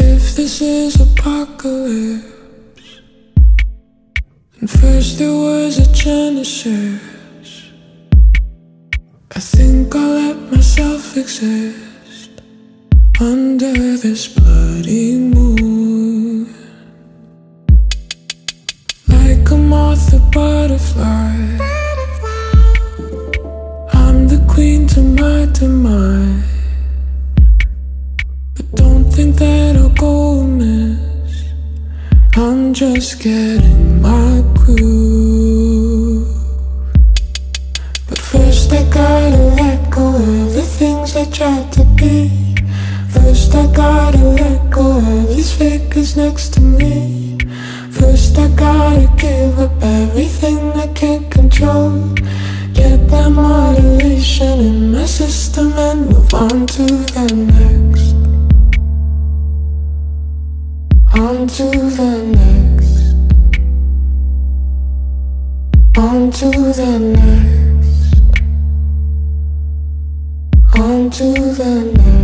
If this is apocalypse, and first there was a genesis, I think I'll let myself exist under this bloody moon. Like a moth, a butterfly. I'm the queen to my. But don't think that I'll go amiss. I'm just getting my groove. But first, I gotta let go of the things I tried to be. First, I gotta let go of these figures next to me. First, I gotta give up everything I can't control. Get that moderation in my system and move on to the On to the next. On to the next. On to the next.